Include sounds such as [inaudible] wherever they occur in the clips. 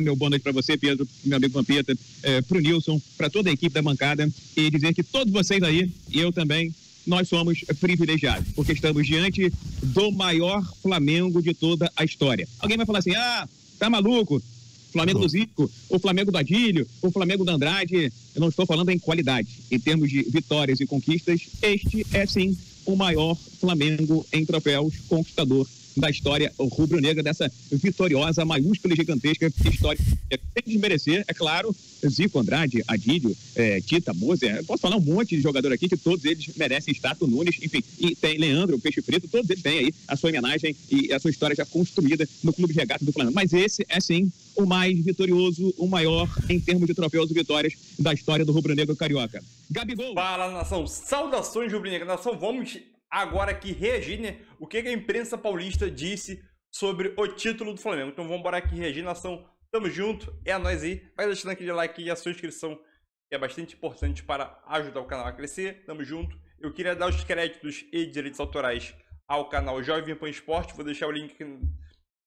meu boa noite para você, Pedro, meu amigo Vampeta, é, para o Nilson, para toda a equipe da bancada e dizer que todos vocês aí, e eu também, nós somos privilegiados, porque estamos diante do maior Flamengo de toda a história. Alguém vai falar assim, ah, tá maluco, Flamengo do Zico, o Flamengo do Adílio, o Flamengo do Andrade. Eu não estou falando em qualidade, em termos de vitórias e conquistas. Este é sim o maior Flamengo em troféus conquistador da história rubro-negra, dessa vitoriosa, maiúscula e gigantesca história. Sem desmerecer, é claro, Zico, Andrade, Adílio, é, Tita, Mozer, posso falar um monte de jogador aqui que todos eles merecem estátua, Nunes, enfim, e tem Leandro, Peixe Preto, todos eles têm aí a sua homenagem e a sua história já construída no Clube de Regata do Flamengo. Mas esse é sim o mais vitorioso, o maior em termos de troféus e vitórias da história do rubro-negro carioca. Gabigol. Fala, nação. Saudações rubro-negra. Nação, vamos agora aqui reagir né, o que a imprensa paulista disse sobre o título do Flamengo. Então vamos embora aqui reagir, nação. Tamo junto, é a nós aí. Vai deixando aquele like e a sua inscrição, que é bastante importante para ajudar o canal a crescer. Tamo junto. Eu queria dar os créditos e direitos autorais ao canal Jovem Pan Esporte. Vou deixar o link,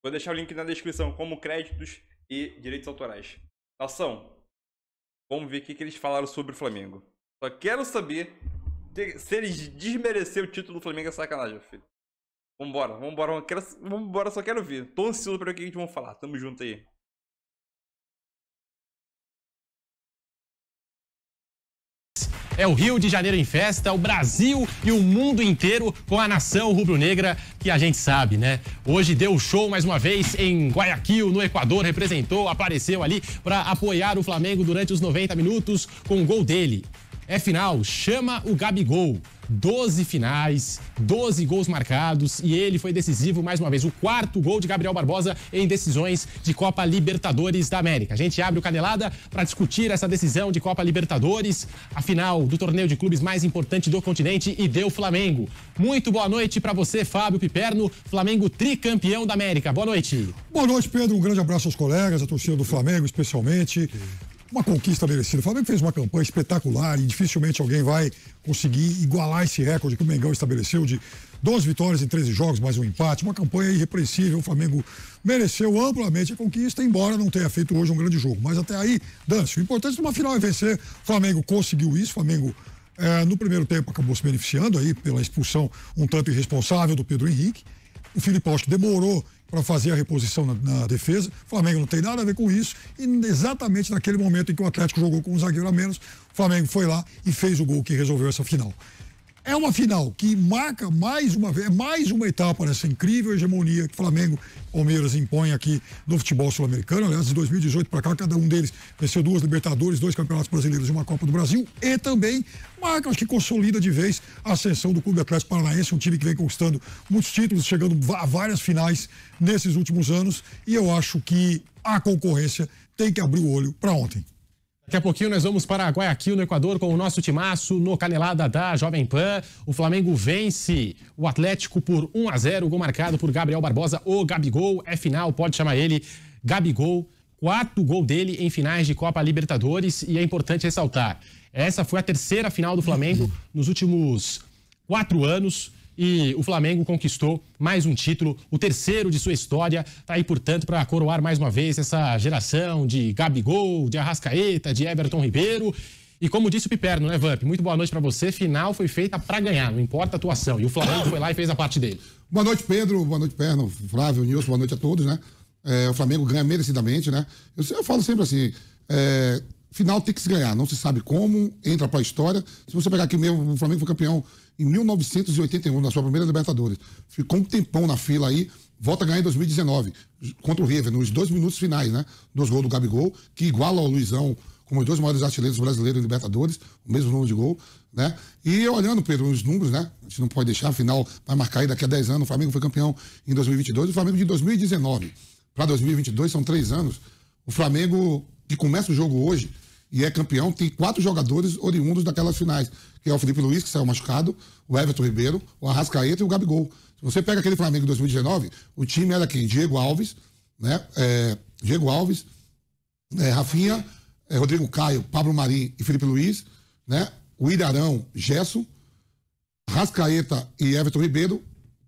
vou deixar o link na descrição como créditos e direitos autorais. Nação, vamos ver o que eles falaram sobre o Flamengo. Só quero saber se eles desmerecer o título do Flamengo é sacanagem, filho. Vambora, vambora, quero, vambora, só quero ver. Tô ansioso pra o que a gente vai falar. Tamo junto aí. É o Rio de Janeiro em festa, o Brasil e o mundo inteiro com a nação rubro-negra que a gente sabe, né? Hoje deu show mais uma vez em Guayaquil, no Equador, representou, apareceu ali para apoiar o Flamengo durante os 90 minutos com o gol dele. É final, chama o Gabigol. 12 finais, 12 gols marcados e ele foi decisivo mais uma vez. O quarto gol de Gabriel Barbosa em decisões de Copa Libertadores da América. A gente abre o Canelada para discutir essa decisão de Copa Libertadores, a final do torneio de clubes mais importante do continente e deu Flamengo. Muito boa noite para você, Fábio Piperno, Flamengo tricampeão da América. Boa noite. Boa noite, Pedro. Um grande abraço aos colegas, a torcida do Flamengo especialmente uma conquista merecida. O Flamengo fez uma campanha espetacular e dificilmente alguém vai conseguir igualar esse recorde que o Mengão estabeleceu de 12 vitórias em 13 jogos, mais um empate. Uma campanha irrepreensível. O Flamengo mereceu amplamente a conquista, embora não tenha feito hoje um grande jogo. Mas até aí, dane-se. O importante de uma final é vencer. O Flamengo conseguiu isso. O Flamengo, é, no primeiro tempo, acabou se beneficiando aí pela expulsão um tanto irresponsável do Pedro Henrique. O Filipe Alves demorou para fazer a reposição na, na, defesa. O Flamengo não tem nada a ver com isso. E exatamente naquele momento em que o Atlético jogou com um zagueiro a menos, o Flamengo foi lá e fez o gol que resolveu essa final. É uma final que marca mais uma vez, mais uma etapa nessa incrível hegemonia que Flamengo e Palmeiras impõem aqui no futebol sul-americano. Aliás, de 2018 para cá, cada um deles venceu duas Libertadores, dois Campeonatos Brasileiros e uma Copa do Brasil. E também marca, que consolida de vez a ascensão do Clube Atlético Paranaense, um time que vem conquistando muitos títulos, chegando a várias finais nesses últimos anos. E eu acho que a concorrência tem que abrir o olho para ontem. Daqui a pouquinho nós vamos para Guayaquil, no Equador, com o nosso timaço no Canelada da Jovem Pan. O Flamengo vence o Atlético por 1 a 0 gol marcado por Gabriel Barbosa, o Gabigol. É final, pode chamar ele Gabigol. Quarto gol dele em finais de Copa Libertadores e é importante ressaltar, essa foi a terceira final do Flamengo nos últimos quatro anos e o Flamengo conquistou mais um título, o terceiro de sua história. Está aí, portanto, para coroar mais uma vez essa geração de Gabigol, de Arrascaeta, de Everton Ribeiro. E como disse o Piperno, né, Vamp? Muito boa noite para você. Final foi feita para ganhar, não importa a atuação. E o Flamengo foi lá e fez a parte dele. Boa noite, Pedro. Boa noite, Perno, Flávio, Nilson. Boa noite a todos, né? É, o Flamengo ganha merecidamente, né? Eu, eu falo sempre assim: é, final tem que se ganhar, não se sabe como, entra para a história. Se você pegar aqui mesmo, o Flamengo foi campeão em 1981, na sua primeira Libertadores. Ficou um tempão na fila aí, volta a ganhar em 2019, contra o River, nos dois minutos finais, né? Dos gols do Gabigol, que iguala ao Luizão como os dois maiores artilheiros brasileiros em Libertadores, o mesmo número de gol, né? E olhando, Pedro, os números, né? A gente não pode deixar, afinal, vai marcar aí daqui a 10 anos, o Flamengo foi campeão em 2022, o Flamengo de 2019 para 2022, são três anos. O Flamengo, que começa o jogo hoje, e é campeão, tem quatro jogadores oriundos daquelas finais, que é o Felipe Luiz, que saiu machucado, o Everton Ribeiro, o Arrascaeta e o Gabigol. Se você pega aquele Flamengo de 2019, o time era quem? Diego Alves, né? É, Diego Alves, é, Rafinha, é, Rodrigo Caio, Pablo Marim e Felipe Luiz, né? O Ilharão, Gesso, Rascaeta e Everton Ribeiro,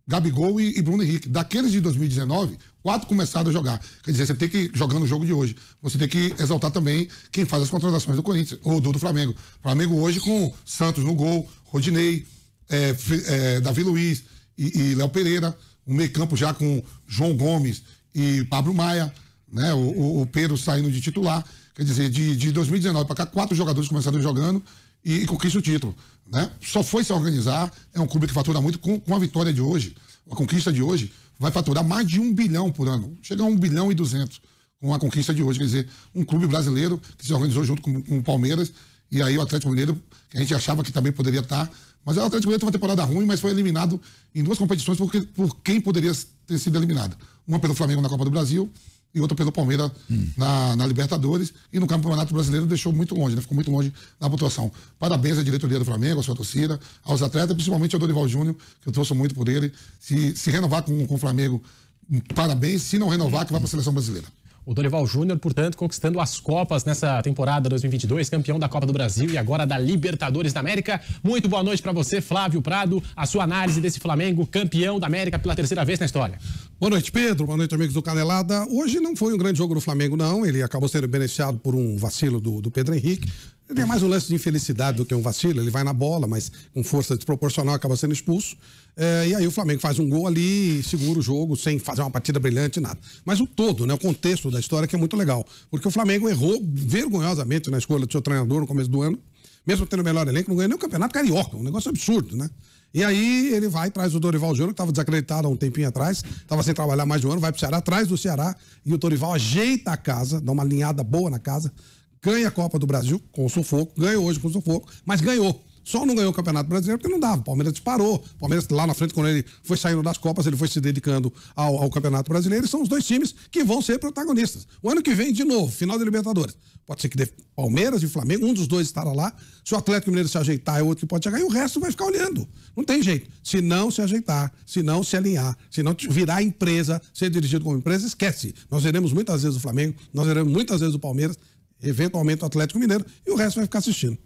Gabigol e, e Bruno Henrique. Daqueles de 2019, quatro começaram a jogar. Quer dizer, você tem que, jogando o jogo de hoje, você tem que exaltar também quem faz as contratações do Corinthians, ou do, do Flamengo. Flamengo hoje com Santos no gol, Rodinei, é, é, Davi Luiz e, e Léo Pereira. O meio campo já com João Gomes e Pablo Maia, né? O, o, o Pedro saindo de titular. Quer dizer, de, de 2019 para cá, quatro jogadores começaram jogando e, e conquista o título. Né? Só foi se organizar. É um clube que fatura muito com, com a vitória de hoje, a conquista de hoje, vai faturar mais de um bilhão por ano. Chega a um bilhão e duzentos com a conquista de hoje. Quer dizer, um clube brasileiro que se organizou junto com, com o Palmeiras e aí o Atlético Mineiro, que a gente achava que também poderia estar. Mas o Atlético Mineiro teve uma temporada ruim, mas foi eliminado em duas competições porque, por quem poderia ter sido eliminado. Uma pelo Flamengo na Copa do Brasil e outra pelo Palmeiras hum. na, na, Libertadores. E no Campeonato Brasileiro deixou muito longe, né? ficou muito longe na pontuação. Parabéns à diretoria do Flamengo, à sua torcida, aos atletas, principalmente ao Dorival Júnior, que eu torço muito por ele. Se, se renovar com, com o Flamengo, parabéns. Se não renovar, que vai para a seleção brasileira. O Dorival Júnior, portanto, conquistando as Copas nessa temporada 2022, campeão da Copa do Brasil e agora da Libertadores da América. Muito boa noite para você, Flávio Prado. A sua análise desse Flamengo, campeão da América pela terceira vez na história. Boa noite, Pedro. Boa noite, amigos do Canelada. Hoje não foi um grande jogo do Flamengo, não. Ele acabou sendo beneficiado por um vacilo do, do Pedro Henrique. Ele é mais um lance de infelicidade do que um vacilo. Ele vai na bola, mas com força desproporcional acaba sendo expulso. É, e aí o Flamengo faz um gol ali, segura o jogo, sem fazer uma partida brilhante, nada. Mas o todo, né, o contexto da história que é muito legal. Porque o Flamengo errou vergonhosamente na escolha do seu treinador no começo do ano. Mesmo tendo o melhor elenco, não ganhou nem o campeonato carioca. Um negócio absurdo, né? E aí ele vai, traz o Dorival Júnior, que estava desacreditado há um tempinho atrás, estava sem trabalhar mais de um ano, vai para o Ceará, atrás do Ceará, e o Dorival ajeita a casa, dá uma alinhada boa na casa, ganha a Copa do Brasil com o sufoco, ganhou hoje com o sufoco, mas ganhou. Só não ganhou o Campeonato Brasileiro porque não dava. O Palmeiras disparou. O Palmeiras lá na frente, quando ele foi saindo das Copas, ele foi se dedicando ao, ao Campeonato Brasileiro. E são os dois times que vão ser protagonistas. O ano que vem, de novo, final da Libertadores. Pode ser que dê Palmeiras e Flamengo, um dos dois estará lá. Se o Atlético Mineiro se ajeitar, é outro que pode chegar. E o resto vai ficar olhando. Não tem jeito. Se não se ajeitar, se não se alinhar, se não virar empresa, ser dirigido como empresa, esquece. Nós veremos muitas vezes o Flamengo, nós veremos muitas vezes o Palmeiras eventualmente o Atlético Mineiro, e o resto vai ficar assistindo.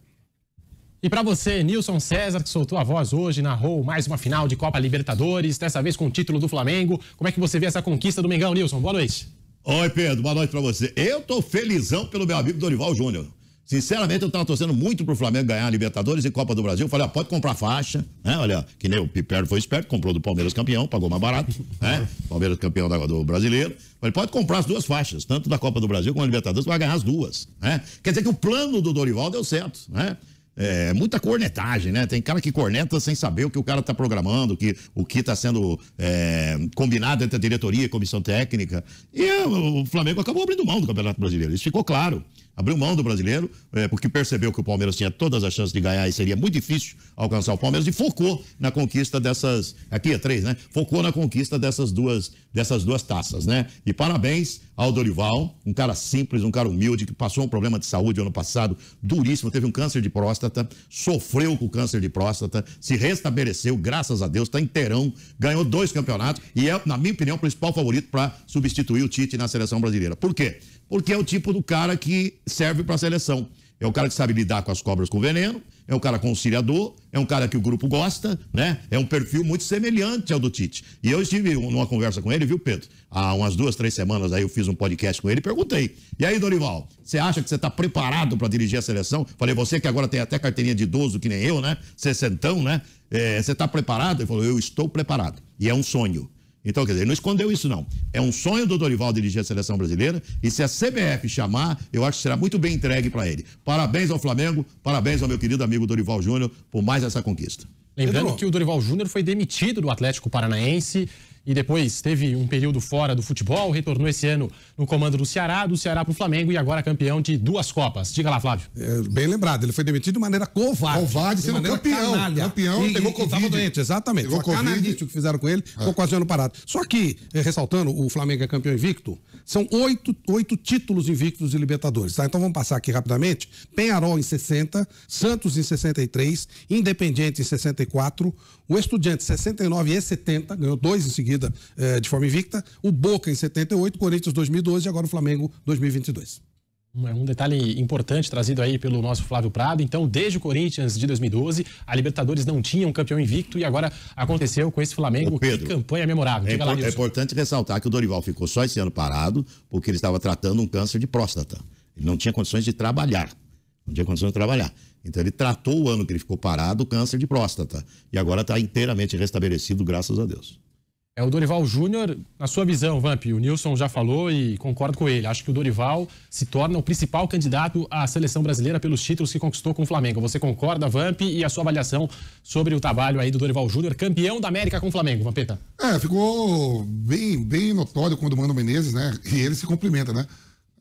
E para você, Nilson César, que soltou a voz hoje, narrou mais uma final de Copa Libertadores, dessa vez com o título do Flamengo. Como é que você vê essa conquista do Mengão, Nilson? Boa noite. Oi, Pedro, boa noite para você. Eu tô felizão pelo meu amigo Dorival Júnior. Sinceramente, eu tava torcendo muito pro Flamengo ganhar a Libertadores e Copa do Brasil. Falei, ó, pode comprar faixa, né? Olha, que nem o Piperno foi esperto, comprou do Palmeiras campeão, pagou mais barato, né? Palmeiras campeão do brasileiro. Falei, pode comprar as duas faixas, tanto da Copa do Brasil como a Libertadores, vai ganhar as duas, né? Quer dizer que o plano do Dorival deu certo, né? É, muita cornetagem, né? Tem cara que corneta sem saber o que o cara está programando, que, o que está sendo é, combinado entre a diretoria e a comissão técnica. E o Flamengo acabou abrindo mão do Campeonato Brasileiro. Isso ficou claro abriu mão do brasileiro, é, porque percebeu que o Palmeiras tinha todas as chances de ganhar e seria muito difícil alcançar o Palmeiras e focou na conquista dessas. Aqui é três, né? Focou na conquista dessas duas, dessas duas taças, né? E parabéns ao Dorival, um cara simples, um cara humilde, que passou um problema de saúde ano passado, duríssimo, teve um câncer de próstata, sofreu com o câncer de próstata, se restabeleceu, graças a Deus, está inteirão, ganhou dois campeonatos e é, na minha opinião, o principal favorito para substituir o Tite na seleção brasileira. Por quê? Porque é o tipo do cara que serve para a seleção. É o cara que sabe lidar com as cobras com veneno, é um cara conciliador, é um cara que o grupo gosta, né? É um perfil muito semelhante ao do Tite. E eu estive numa conversa com ele, viu, Pedro? Há umas duas, três semanas aí eu fiz um podcast com ele e perguntei. E aí, Dorival, você acha que você está preparado para dirigir a seleção? Falei, você que agora tem até carteirinha de idoso, que nem eu, né? Sessentão, né? É, você está preparado? Ele falou, eu estou preparado. E é um sonho. Então, quer dizer, ele não escondeu isso, não. É um sonho do Dorival dirigir a seleção brasileira e se a CBF chamar, eu acho que será muito bem entregue para ele. Parabéns ao Flamengo, parabéns ao meu querido amigo Dorival Júnior por mais essa conquista. Lembrando que o Dorival Júnior foi demitido do Atlético Paranaense e depois teve um período fora do futebol, retornou esse ano no comando do Ceará, do Ceará para o Flamengo e agora campeão de duas Copas. Diga lá, Flávio. É, bem lembrado, ele foi demitido de maneira covarde. Covarde, sendo campeão. Canalha. Campeão, e, pegou e, Covid. doente, exatamente. Pegou Foi canalício que fizeram com ele, é. ficou quase ano parado. Só que, eh, ressaltando, o Flamengo é campeão invicto, são oito, oito títulos invictos de Libertadores, tá? Então vamos passar aqui rapidamente. Penharol em 60, Santos em 63, Independiente em 64, o Estudiante 69 e 70, ganhou dois em seguida eh, de forma invicta, o Boca em 78, Corinthians 2012 e agora o Flamengo 2022. Um detalhe importante trazido aí pelo nosso Flávio Prado. Então, desde o Corinthians de 2012, a Libertadores não tinha um campeão invicto e agora aconteceu com esse Flamengo. Ô, Pedro, que campanha memorável. É, lá, é importante ressaltar que o Dorival ficou só esse ano parado porque ele estava tratando um câncer de próstata. Ele não tinha condições de trabalhar. Não tinha condições de trabalhar. Então ele tratou o ano que ele ficou parado o câncer de próstata. E agora está inteiramente restabelecido, graças a Deus. É o Dorival Júnior, na sua visão, Vamp, o Nilson já falou e concordo com ele. Acho que o Dorival se torna o principal candidato à seleção brasileira pelos títulos que conquistou com o Flamengo. Você concorda, Vamp, e a sua avaliação sobre o trabalho aí do Dorival Júnior, campeão da América com o Flamengo, Vampeta? É, ficou bem, bem notório quando o Mano Menezes, né? E ele se cumprimenta, né?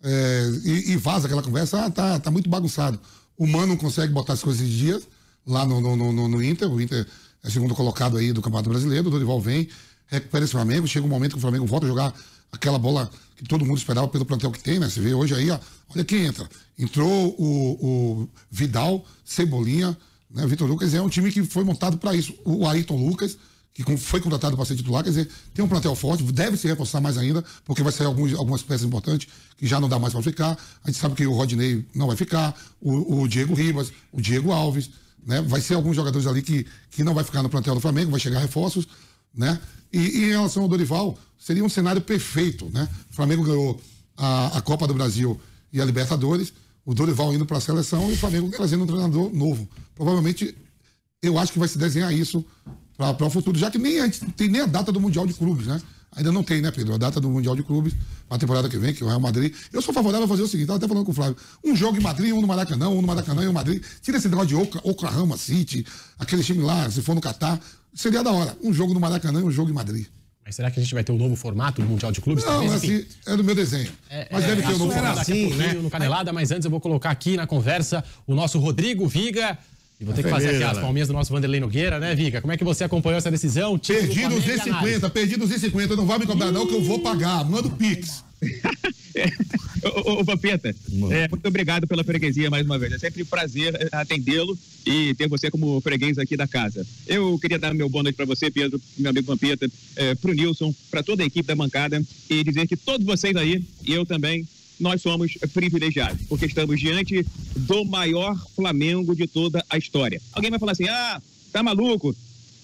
É, e, e vaza aquela conversa, ah, tá, tá muito bagunçado. O Mano consegue botar as coisas em dias lá no, no, no, no Inter. O Inter é segundo colocado aí do Campeonato Brasileiro. O Dorival vem, recupera esse Flamengo. Chega um momento que o Flamengo volta a jogar aquela bola que todo mundo esperava pelo plantel que tem, né? Você vê hoje aí, ó, olha quem entra. Entrou o, o Vidal, Cebolinha, né? Vitor Lucas é um time que foi montado para isso. O Ayrton Lucas, que foi contratado para ser titular, quer dizer, tem um plantel forte, deve se reforçar mais ainda, porque vai sair alguns, algumas peças importantes que já não dá mais para ficar. A gente sabe que o Rodney não vai ficar, o, o Diego Ribas, o Diego Alves, né? Vai ser alguns jogadores ali que, que não vai ficar no plantel do Flamengo, vai chegar reforços, né? E, e em relação ao Dorival, seria um cenário perfeito, né? O Flamengo ganhou a, a Copa do Brasil e a Libertadores, o Dorival indo para a seleção e o Flamengo trazendo um treinador novo. Provavelmente, eu acho que vai se desenhar isso para o futuro, já que nem a gente tem nem a data do Mundial de Clubes, né? Ainda não tem, né, Pedro? A data do Mundial de Clubes, para a temporada que vem, que é o Real Madrid. Eu sou favorável a fazer o seguinte, estava até falando com o Flávio. Um jogo em Madrid, um no Maracanã, um no Maracanã e um Madrid. Tira esse negócio de Oka- Oklahoma City, aquele time lá, se for no Catar. Seria da hora. Um jogo no Maracanã e um jogo em Madrid. Mas será que a gente vai ter um novo formato do Mundial de Clubes? Não, Talvez, assim, é do meu desenho. Mas deve ter um novo assunto formato. daqui a pouquinho no Canelada, mas antes eu vou colocar aqui na conversa o nosso Rodrigo Viga. E vou ter que fazer aqui Beleza, as né? palminhas do nosso Vanderlei Nogueira, né, Viga? Como é que você acompanhou essa decisão? Do Perdi Flamengo e análise. 250, perdi 250. Não vai me cobrar, não, que eu vou pagar. Manda o Pix. [laughs] Ô, Vampeta, é, muito obrigado pela freguesia mais uma vez. É sempre um prazer é, atendê-lo e ter você como freguês aqui da casa. Eu queria dar meu boa noite para você, Pedro, meu amigo Vampeta, é, para o Nilson, para toda a equipe da bancada e dizer que todos vocês aí, e eu também, nós somos privilegiados, porque estamos diante do maior Flamengo de toda a história. Alguém vai falar assim: ah, tá maluco?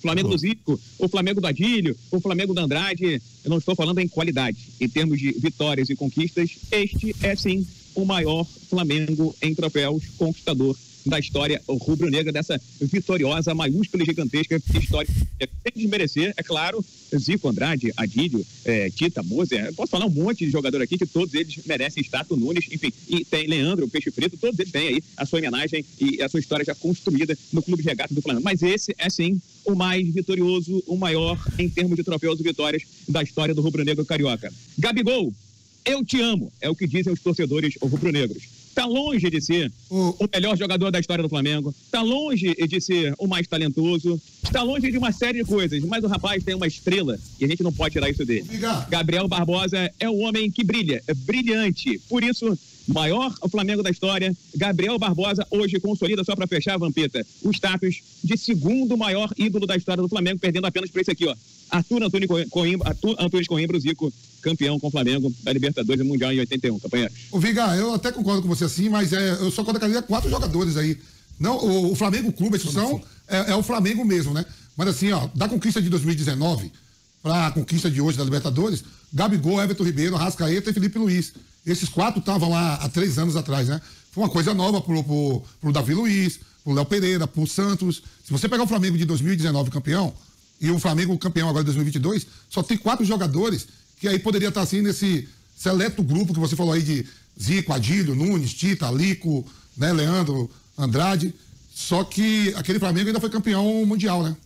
Flamengo do Zico, o Flamengo do Adílio, o Flamengo do Andrade. Eu não estou falando em qualidade. Em termos de vitórias e conquistas, este é sim o maior Flamengo em troféus conquistador da história rubro-negra, dessa vitoriosa, maiúscula e gigantesca história. É, Sem desmerecer, é claro, Zico, Andrade, Adílio, é, Tita, Moser, posso falar um monte de jogador aqui que todos eles merecem estátua, Nunes, enfim, e tem Leandro, Peixe Preto, todos eles têm aí a sua homenagem e a sua história já construída no Clube de Regata do Flamengo. Mas esse é sim o mais vitorioso, o maior em termos de troféus e vitórias da história do rubro-negro carioca. Gabigol, eu te amo, é o que dizem os torcedores rubro-negros. Está longe de ser O- o melhor jogador da história do Flamengo, está longe de ser o mais talentoso, está longe de uma série de coisas, mas o rapaz tem uma estrela e a gente não pode tirar isso dele. Obrigado. Gabriel Barbosa é o homem que brilha, é brilhante. Por isso, maior Flamengo da história. Gabriel Barbosa hoje consolida, só para fechar, Vampeta, o status de segundo maior ídolo da história do Flamengo, perdendo apenas para esse aqui, ó. Arthur Antônio Coimbra, Arthur Antônio Coimbra, o Zico, campeão com o Flamengo da Libertadores e Mundial em 81, companheiro. Ô, Viga, eu até concordo com você assim, mas é, eu só colocaria quatro jogadores aí. Não, o, o Flamengo Clube, a instituição, é, é o Flamengo mesmo, né? Mas assim, ó, da conquista de 2019 para a conquista de hoje da Libertadores, Gabigol, Everton Ribeiro, Rascaeta e Felipe Luiz. Esses quatro estavam lá há três anos atrás, né? Foi uma coisa nova pro, pro, pro Davi Luiz, pro Léo Pereira, pro Santos. Se você pegar o Flamengo de 2019 campeão e o Flamengo campeão agora de 2022, só tem quatro jogadores que aí poderia estar assim nesse seleto grupo que você falou aí de Zico, Adílio, Nunes, Tita, Lico, né, Leandro, Andrade. Só que aquele Flamengo ainda foi campeão mundial, né?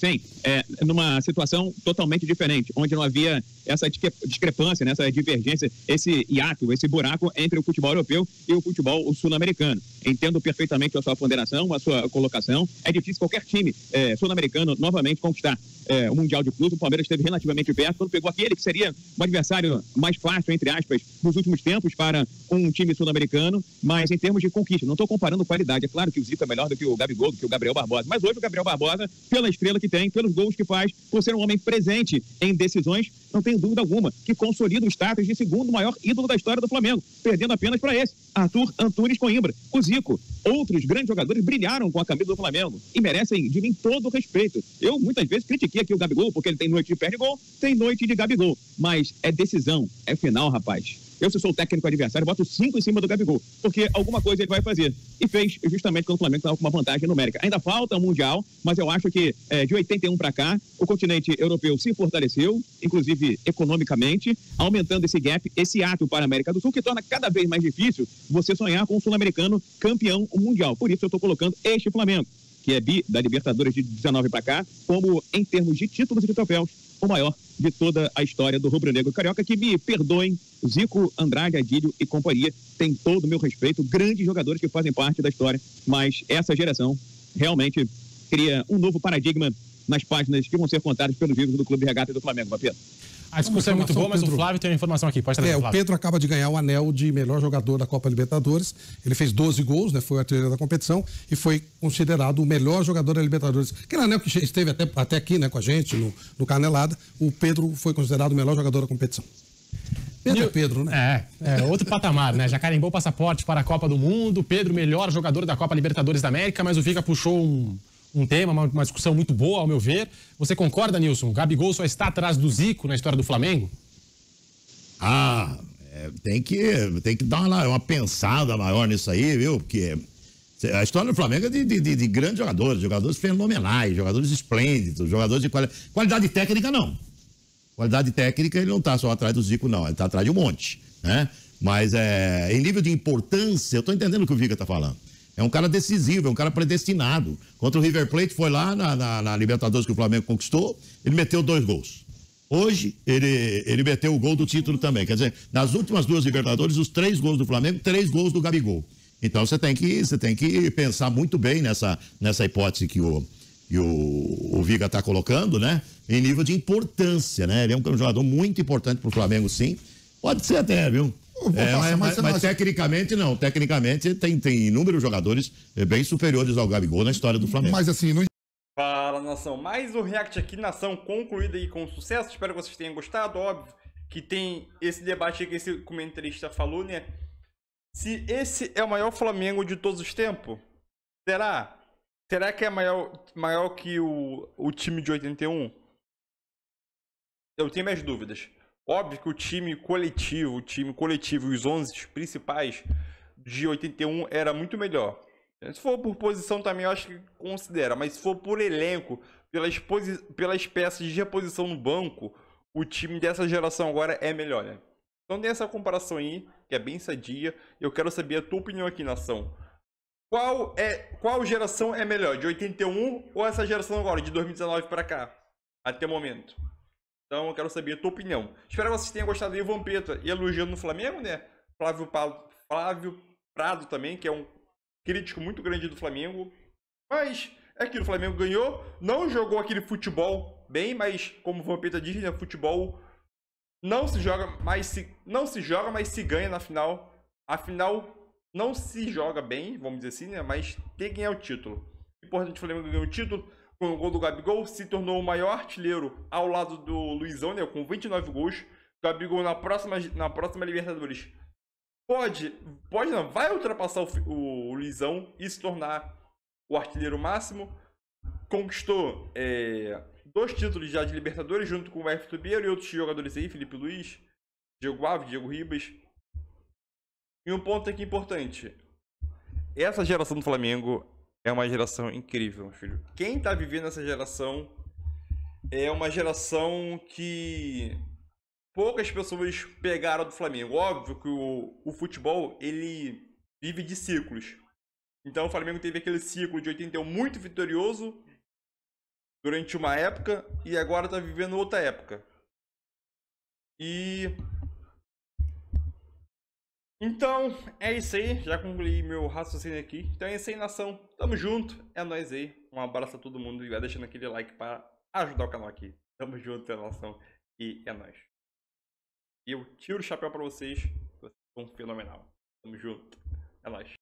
Sim, é, numa situação totalmente diferente, onde não havia essa discre- discrepância, né, essa divergência, esse hiato, esse buraco entre o futebol europeu e o futebol sul-americano. Entendo perfeitamente a sua ponderação, a sua colocação. É difícil qualquer time é, sul-americano novamente conquistar é, o Mundial de Clubes. O Palmeiras esteve relativamente perto quando pegou aquele que seria um adversário mais fácil, entre aspas, nos últimos tempos para um time sul-americano, mas em termos de conquista. Não estou comparando qualidade. É claro que o Zico é melhor do que o Gabigol, do que o Gabriel Barbosa, mas hoje o Gabriel Barbosa, pela estrela que tem, pelos gols que faz, por ser um homem presente em decisões, não tenho dúvida alguma, que consolida o status de segundo maior ídolo da história do Flamengo, perdendo apenas para esse, Arthur Antunes Coimbra, o Zico. Outros grandes jogadores brilharam com a camisa do Flamengo e merecem de mim todo o respeito. Eu muitas vezes critiquei aqui o Gabigol, porque ele tem noite de perde gol, tem noite de Gabigol, mas é decisão, é final, rapaz. Eu, se sou o técnico adversário, boto cinco em cima do Gabigol, porque alguma coisa ele vai fazer. E fez justamente quando o Flamengo estava com uma vantagem numérica. Ainda falta o Mundial, mas eu acho que é, de 81 para cá, o continente europeu se fortaleceu, inclusive economicamente, aumentando esse gap, esse ato para a América do Sul, que torna cada vez mais difícil você sonhar com um sul-americano campeão mundial. Por isso eu estou colocando este Flamengo, que é bi da Libertadores de 19 para cá, como em termos de títulos e de troféus, o maior de toda a história do rubro-negro carioca. Que me perdoem, Zico, Andrade, Adílio e companhia tem todo o meu respeito, grandes jogadores que fazem parte da história, mas essa geração realmente cria um novo paradigma nas páginas que vão ser contadas pelos livros do Clube Regata e do Flamengo, Pedro. A discussão é muito boa, mas o Flávio tem uma informação aqui. Pode trazer, É, o Pedro acaba de ganhar o anel de melhor jogador da Copa Libertadores. Ele fez 12 gols, né? Foi o artilheiro da competição e foi considerado o melhor jogador da Libertadores. Aquele anel que esteve até, até aqui, né, com a gente, no, no Canelada, o Pedro foi considerado o melhor jogador da competição. Pedro é Pedro, né? É, é, outro patamar, né? Já carimbou o passaporte para a Copa do Mundo. Pedro, melhor jogador da Copa Libertadores da América, mas o Fica puxou um, um tema, uma, uma, discussão muito boa, ao meu ver. Você concorda, Nilson? Gabigol só está atrás do Zico na história do Flamengo? Ah, é, tem, que, tem que dar uma, uma, pensada maior nisso aí, viu? Porque a história do Flamengo é de, de, de grandes jogadores, jogadores fenomenais, jogadores esplêndidos, jogadores de quali qualidade técnica, não. Qualidade técnica, ele não está só atrás do Zico, não. Ele está atrás de um monte, né? Mas é, em nível de importância, eu estou entendendo o que o Viga está falando. É um cara decisivo, é um cara predestinado. Contra o River Plate, foi lá na, na, na, Libertadores que o Flamengo conquistou, ele meteu dois gols. Hoje, ele, ele meteu o gol do título também. Quer dizer, nas últimas duas Libertadores, os três gols do Flamengo, três gols do Gabigol. Então você tem que, você tem que pensar muito bem nessa, nessa hipótese que o, que o, o Viga está colocando, né? Em nível de importância, né? Ele é um jogador muito importante para o Flamengo, sim. Pode ser até, viu? É, mas, mas, mas tecnicamente não. Tecnicamente tem, tem inúmeros jogadores eh, bem superiores ao Gabigol na história do Flamengo. Mas assim, não... Fala nação, mais um React aqui, nação, concluído aí com sucesso. Espero que vocês tenham gostado. Óbvio que tem esse debate que esse comentarista falou, né? Se esse é o maior Flamengo de todos os tempos, será? Será que é maior, maior que o, o time de 81? Eu tenho minhas dúvidas. Óbvio que o time coletivo, o time coletivo, os 11 principais de 81 era muito melhor. Se for por posição também, eu acho que considera. Mas se for por elenco, pelas, pelas peças de reposição no banco, o time dessa geração agora é melhor, né? Então tem essa comparação aí, que é bem sadia. Eu quero saber a tua opinião aqui, nação. Qual é qual geração é melhor, de 81 ou essa geração agora, de 2019 para cá? Até o momento. Então eu quero saber a tua opinião. Espero que vocês tenham gostado do Vampeta e elogiando no Flamengo, né? Flávio, Prado, Flávio Prado também, que é um crítico muito grande do Flamengo. Mas é aquilo, o Flamengo ganhou, não jogou aquele futebol bem, mas como o Vampeta diz, né, futebol não se joga, mas se não se joga, mas se ganha na final. A final não se joga bem, vamos dizer assim, né, mas tem que ganhar o título. Importante o Flamengo ganhar o título com o gol do Gabigol, se tornou o maior artilheiro ao lado do Luizão, né, com 29 gols. Gabigol na próxima, na próxima Libertadores pode, pode não, vai ultrapassar o, o Luizão e se tornar o artilheiro máximo. Conquistou é, dois títulos já de Libertadores junto com o Everton e outros jogadores aí, Felipe Luiz, Diego Alves, Diego Ribas. E um ponto aqui importante. Essa geração do Flamengo é uma geração incrível, meu filho. Quem está vivendo essa geração é uma geração que poucas pessoas pegaram do Flamengo. Óbvio que o, o futebol, ele vive de ciclos. Então o Flamengo teve aquele ciclo de 81 muito vitorioso durante uma época e agora está vivendo outra época. E então, é isso aí. Já concluí meu raciocínio aqui. Então é isso aí, nação. Tamo junto. É nóis aí. Um abraço a todo mundo e vai deixando aquele like para ajudar o canal aqui. Tamo junto, é nação. E é nóis. E eu tiro o chapéu pra vocês. Vocês são fenomenal. Tamo junto. É nóis.